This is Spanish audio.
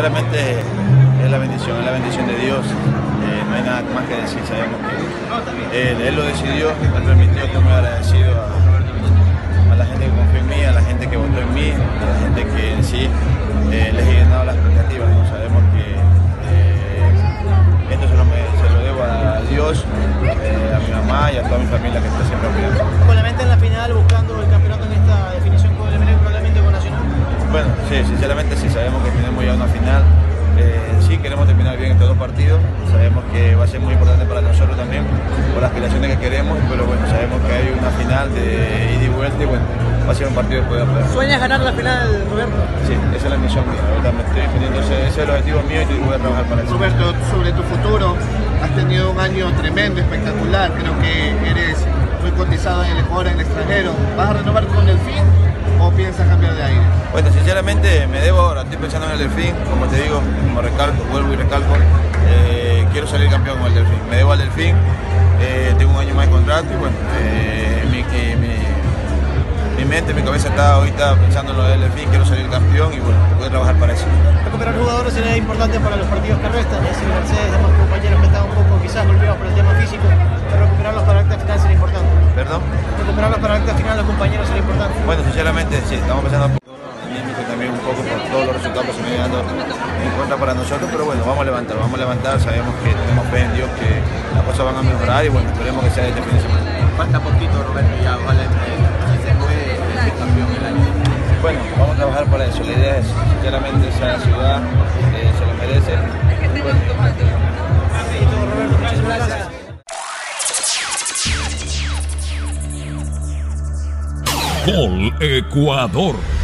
sinceramente es la bendición, es la bendición de Dios. Eh, no hay nada más que decir, sabemos que él, él lo decidió, él permitió, estoy muy agradecido a, a, la gente que confió en mí, a la gente que votó en mí, a la gente que en sí eh, les he llenado las expectativas. ¿no? Sabemos que eh, esto se lo, se lo, debo a Dios, eh, a mi mamá y a toda mi familia que está siempre apoyando. Con la mente en la final buscando el campeonato en Bueno, sí, sinceramente sí, sabemos que tenemos ya una final. Eh, sí, queremos terminar bien estos dos partidos. Sabemos que va a ser muy importante para nosotros también, por las aspiraciones que queremos, pero bueno, sabemos que hay una final de ida y vuelta y bueno, va a ser un partido de poder perder. ¿Sueñas ganar la final, Roberto? Sí, esa es la misión mía. Ahorita me estoy definiendo ese, ese es el objetivo mío y voy a trabajar para eso. Roberto, sobre tu futuro, has tenido un año tremendo, espectacular. Creo que eres muy cotizado en el Ecuador, en el extranjero. ¿Vas a renovar con Delfín o piensas cambiar de aire? Bueno, sinceramente me debo ahora, estoy pensando en el Delfín, como te digo, como recalco, vuelvo y recalco, eh, quiero salir campeón con el Delfín, me debo al Delfín, eh, tengo un año más de contrato y bueno, eh, mi, mi, mi, mente, mi cabeza está ahorita pensando en lo del Delfín, quiero salir campeón y bueno, voy a trabajar para eso. Recuperar jugadores sería importante para los partidos que restan, es decir, Mercedes, demás compañeros que están un poco quizás golpeados por el tema físico, pero recuperarlos para la acta final sería importante. ¿Perdón? Recuperarlos para la acta final los compañeros. Bueno, sinceramente sí, estamos pensando un poco también un poco por todos los resultados que se vienen dando en contra para nosotros, pero bueno, vamos a levantar, vamos a levantar, sabemos que tenemos fe en Dios, que las cosas van a mejorar y bueno, esperemos que sea este fin de semana. Falta poquito, Roberto, ya ojalá si se puede ser campeón el año. Bueno, vamos a trabajar para eso, la idea es, sinceramente, esa ciudad eh, se lo merece. Bueno. Gol Ecuador.